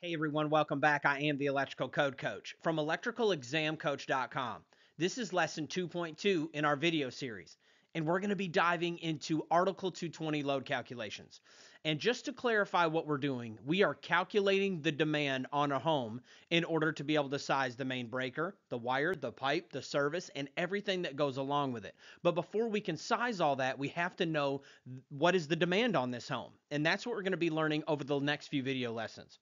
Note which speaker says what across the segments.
Speaker 1: Hey everyone, welcome back. I am the Electrical Code Coach from electricalexamcoach.com. This is lesson 2.2 in our video series, and we're going to be diving into Article 220 load calculations. And just to clarify what we're doing, we are calculating the demand on a home in order to be able to size the main breaker, the wire, the pipe, the service, and everything that goes along with it. But before we can size all that, we have to know what is the demand on this home. And that's what we're going to be learning over the next few video lessons.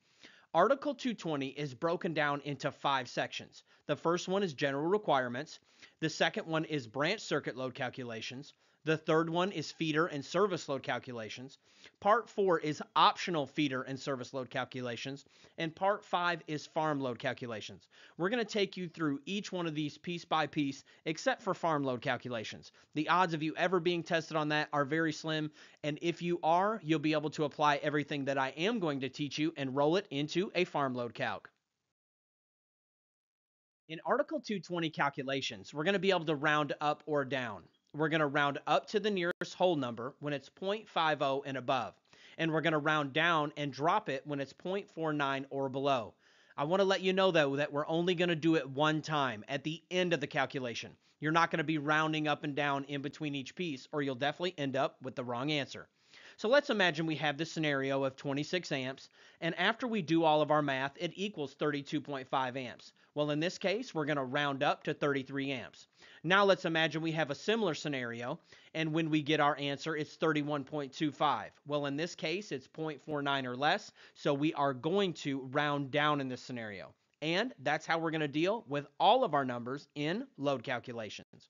Speaker 1: Article 220 is broken down into five sections. The first one is general requirements. The second one is branch circuit load calculations. The third one is feeder and service load calculations. Part four is optional feeder and service load calculations. And part five is farm load calculations. We're going to take you through each one of these piece by piece, except for farm load calculations. The odds of you ever being tested on that are very slim. And if you are, you'll be able to apply everything that I am going to teach you and roll it into a farm load calc. In Article 220 calculations, we're going to be able to round up or down we're going to round up to the nearest whole number when it's 0.50 and above. And we're going to round down and drop it when it's 0.49 or below. I want to let you know, though, that we're only going to do it one time at the end of the calculation. You're not going to be rounding up and down in between each piece, or you'll definitely end up with the wrong answer. So let's imagine we have this scenario of 26 amps, and after we do all of our math, it equals 32.5 amps. Well, in this case, we're going to round up to 33 amps. Now let's imagine we have a similar scenario, and when we get our answer, it's 31.25. Well, in this case, it's 0.49 or less, so we are going to round down in this scenario. And that's how we're going to deal with all of our numbers in load calculations.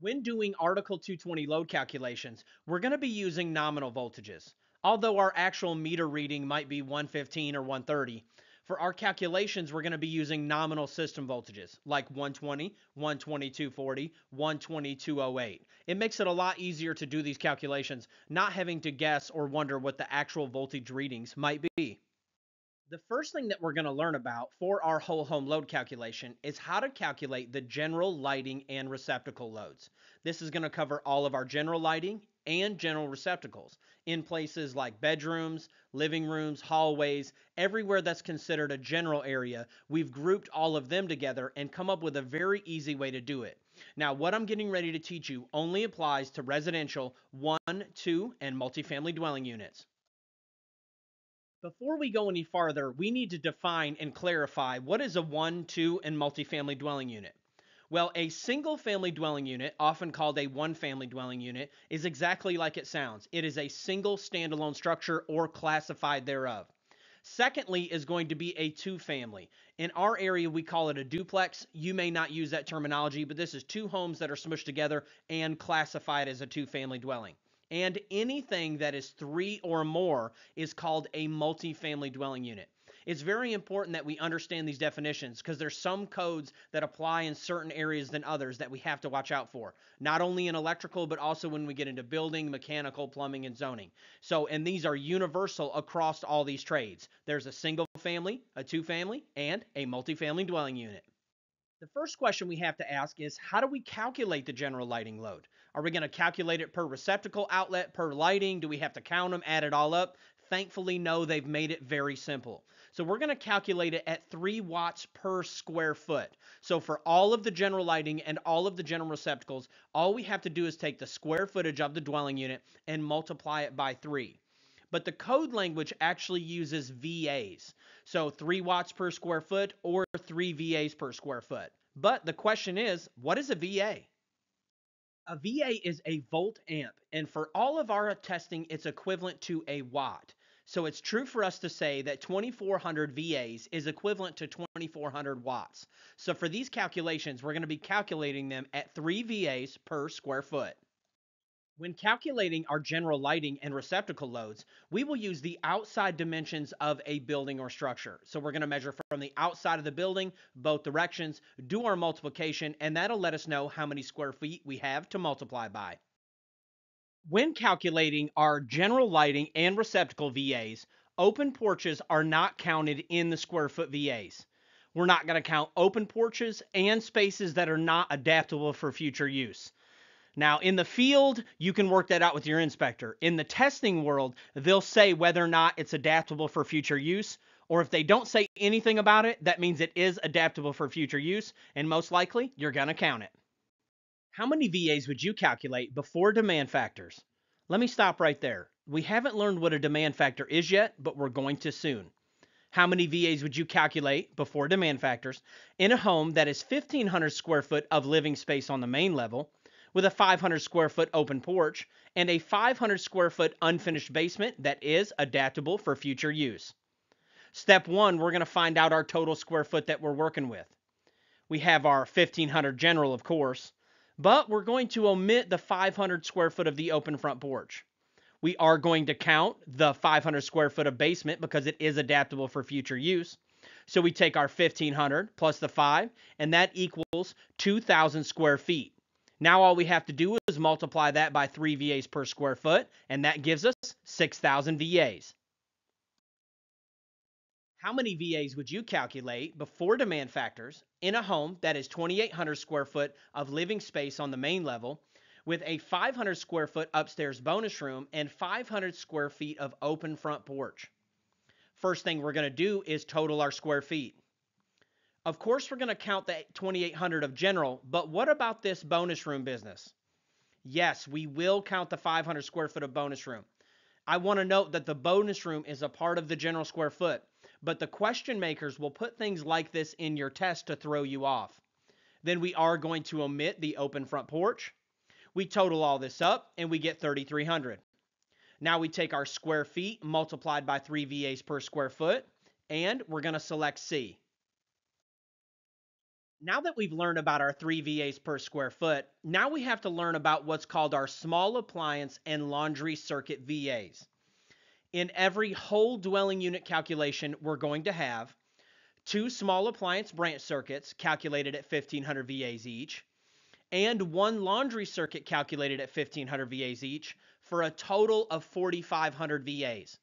Speaker 1: When doing Article 220 load calculations, we're going to be using nominal voltages. Although our actual meter reading might be 115 or 130, for our calculations, we're going to be using nominal system voltages like 120, 120, 240, 120, 208. It makes it a lot easier to do these calculations, not having to guess or wonder what the actual voltage readings might be. The first thing that we're going to learn about for our whole home load calculation is how to calculate the general lighting and receptacle loads. This is going to cover all of our general lighting and general receptacles in places like bedrooms, living rooms, hallways, everywhere that's considered a general area. We've grouped all of them together and come up with a very easy way to do it. Now, what I'm getting ready to teach you only applies to residential 1, 2, and multifamily dwelling units. Before we go any farther, we need to define and clarify what is a one, two, and multifamily dwelling unit. Well, a single family dwelling unit, often called a one family dwelling unit, is exactly like it sounds. It is a single standalone structure or classified thereof. Secondly, is going to be a two family. In our area, we call it a duplex. You may not use that terminology, but this is two homes that are smushed together and classified as a two family dwelling and anything that is three or more is called a multifamily dwelling unit. It's very important that we understand these definitions because there's some codes that apply in certain areas than others that we have to watch out for. Not only in electrical, but also when we get into building, mechanical, plumbing, and zoning. So, and these are universal across all these trades. There's a single family, a two family, and a multifamily dwelling unit. The first question we have to ask is how do we calculate the general lighting load? Are we going to calculate it per receptacle outlet, per lighting? Do we have to count them, add it all up? Thankfully, no, they've made it very simple. So we're going to calculate it at 3 watts per square foot. So for all of the general lighting and all of the general receptacles, all we have to do is take the square footage of the dwelling unit and multiply it by 3 but the code language actually uses VAs. So 3 watts per square foot or 3 VAs per square foot. But the question is, what is a VA? A VA is a volt amp, and for all of our testing, it's equivalent to a watt. So it's true for us to say that 2400 VAs is equivalent to 2400 watts. So for these calculations, we're going to be calculating them at 3 VAs per square foot. When calculating our general lighting and receptacle loads, we will use the outside dimensions of a building or structure. So we're going to measure from the outside of the building, both directions, do our multiplication, and that'll let us know how many square feet we have to multiply by. When calculating our general lighting and receptacle VAs, open porches are not counted in the square foot VAs. We're not going to count open porches and spaces that are not adaptable for future use. Now, in the field, you can work that out with your inspector. In the testing world, they'll say whether or not it's adaptable for future use, or if they don't say anything about it, that means it is adaptable for future use, and most likely, you're going to count it. How many VAs would you calculate before demand factors? Let me stop right there. We haven't learned what a demand factor is yet, but we're going to soon. How many VAs would you calculate before demand factors in a home that is 1,500 square foot of living space on the main level, with a 500 square foot open porch and a 500 square foot unfinished basement that is adaptable for future use. Step one, we're going to find out our total square foot that we're working with. We have our 1500 general, of course, but we're going to omit the 500 square foot of the open front porch. We are going to count the 500 square foot of basement because it is adaptable for future use. So we take our 1500 plus the 5, and that equals 2,000 square feet. Now all we have to do is multiply that by 3 VAs per square foot, and that gives us 6,000 VAs. How many VAs would you calculate before demand factors in a home that is 2,800 square foot of living space on the main level with a 500 square foot upstairs bonus room and 500 square feet of open front porch? First thing we're going to do is total our square feet. Of course, we're going to count the 2,800 of general, but what about this bonus room business? Yes, we will count the 500 square foot of bonus room. I want to note that the bonus room is a part of the general square foot, but the question makers will put things like this in your test to throw you off. Then we are going to omit the open front porch. We total all this up and we get 3,300. Now we take our square feet multiplied by 3 VAs per square foot, and we're going to select C. Now that we've learned about our 3 VAs per square foot, now we have to learn about what's called our small appliance and laundry circuit VAs. In every whole dwelling unit calculation, we're going to have two small appliance branch circuits calculated at 1500 VAs each, and one laundry circuit calculated at 1500 VAs each for a total of 4500 VAs.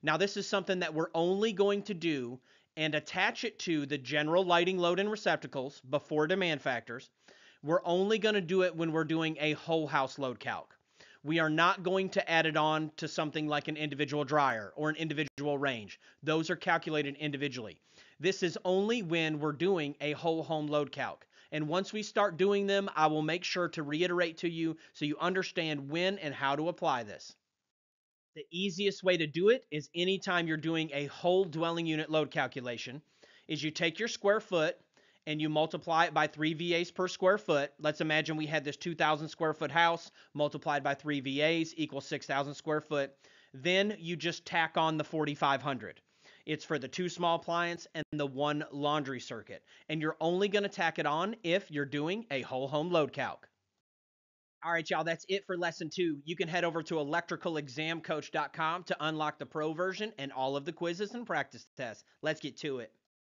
Speaker 1: Now, this is something that we're only going to do and attach it to the general lighting load and receptacles before demand factors. We're only going to do it when we're doing a whole house load calc. We are not going to add it on to something like an individual dryer or an individual range. Those are calculated individually. This is only when we're doing a whole home load calc. And once we start doing them, I will make sure to reiterate to you so you understand when and how to apply this. The easiest way to do it is anytime you're doing a whole dwelling unit load calculation is you take your square foot and you multiply it by 3 VAs per square foot. Let's imagine we had this 2,000 square foot house multiplied by 3 VAs equals 6,000 square foot. Then you just tack on the 4,500. It's for the two small appliance and the one laundry circuit. And you're only going to tack it on if you're doing a whole home load calc. All right, y'all, that's it for lesson two. You can head over to electricalexamcoach.com to unlock the pro version and all of the quizzes and practice tests. Let's get to it.